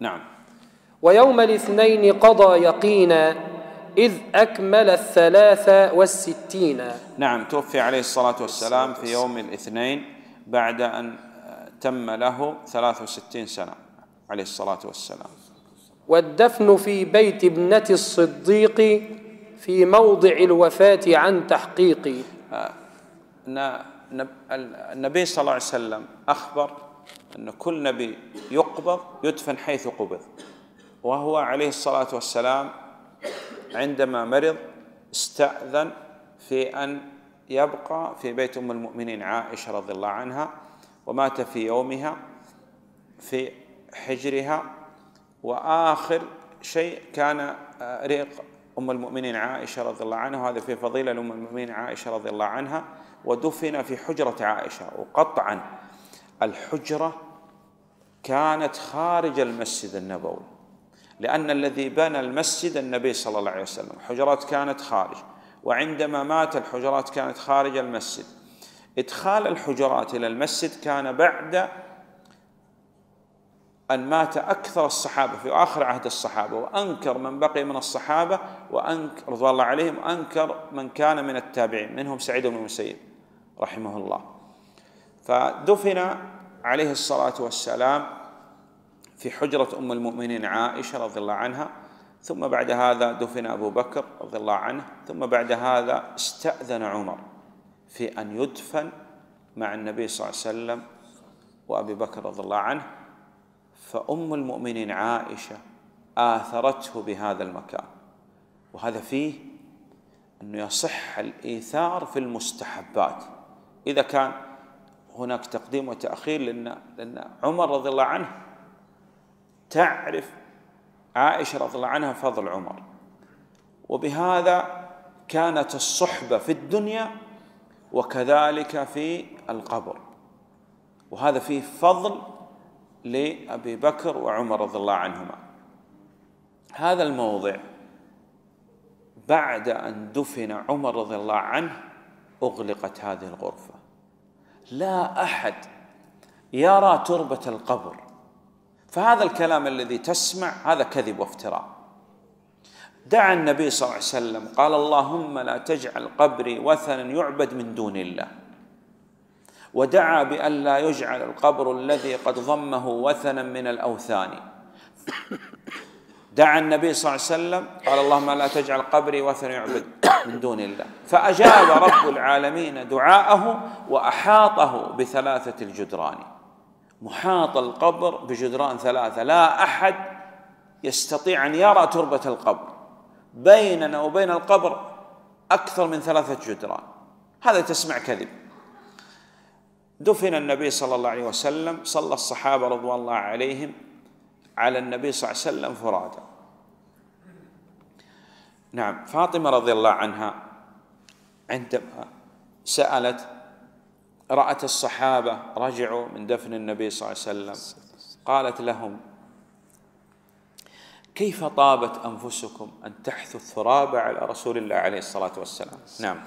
نعم. ويوم الاثنين قضى يقينا إذ أكمل الثلاث والستين. نعم توفي عليه الصلاة والسلام في يوم الاثنين بعد أن تم له 63 سنة عليه الصلاة والسلام. والدفن في بيت ابنة الصديق في موضع الوفاة عن تحقيق النبي صلى الله عليه وسلم أخبر أن كل نبي يقبض يدفن حيث قبض. وهو عليه الصلاة والسلام عندما مرض استأذن في أن يبقى في بيت أم المؤمنين عائشة رضي الله عنها ومات في يومها في حجرها. وآخر شيء كان ريق أم المؤمنين عائشة رضي الله عنها. وهذا في فضيلة لأم المؤمنين عائشة رضي الله عنها. ودفن في حجرة عائشة وقطعا الحجرة كانت خارج المسجد النبوي لأن الذي بنى المسجد النبي صلى الله عليه وسلم الحجرات كانت خارج وعندما مات الحجرات كانت خارج المسجد. إدخال الحجرات إلى المسجد كان بعد أن مات أكثر الصحابة في آخر عهد الصحابة وأنكر من بقي من الصحابة وأنكر رضوان الله عليهم أنكر من كان من التابعين منهم سعيد بن المسيب رحمه الله. فدفن عليه الصلاة والسلام في حجرة أم المؤمنين عائشة رضي الله عنها ثم بعد هذا دفن أبو بكر رضي الله عنه ثم بعد هذا استأذن عمر في أن يدفن مع النبي صلى الله عليه وسلم وأبي بكر رضي الله عنه. فأم المؤمنين عائشة آثرته بهذا المكان وهذا فيه أنه يصح الإيثار في المستحبات. إذا كان هناك تقديم وتأخير لأن, لأن عمر رضي الله عنه تعرف عائشة رضي الله عنها فضل عمر. وبهذا كانت الصحبة في الدنيا وكذلك في القبر. وهذا فيه فضل لأبي بكر وعمر رضي الله عنهما. هذا الموضع بعد أن دفن عمر رضي الله عنه أغلقت هذه الغرفة. لا أحد يرى تربة القبر. فهذا الكلام الذي تسمع هذا كذب وافتراء. دعا النبي صلى الله عليه وسلم قال اللهم لا تجعل قبري وثنا يعبد من دون الله. ودعا بأن لا يجعل القبر الذي قد ضمه وثنا من الأوثان. دعا النبي صلى الله عليه وسلم قال اللهم لا تجعل قبري وثنا يعبد من دون الله. فأجاب رب العالمين دعاءه وأحاطه بثلاثة الجدران. محاط القبر بجدران ثلاثة. لا أحد يستطيع أن يرى تربة القبر. بيننا وبين القبر أكثر من ثلاثة جدران. هذا تسمع كذب. دفن النبي صلى الله عليه وسلم صلى الصحابة رضوان الله عليهم على النبي صلى الله عليه وسلم فرادا. نعم فاطمة رضي الله عنها عندما سألت رأت الصحابة رجعوا من دفن النبي صلى الله عليه وسلم. قالت لهم كيف طابت أنفسكم أن تحثوا الثراب على رسول الله عليه الصلاة والسلام؟ نعم.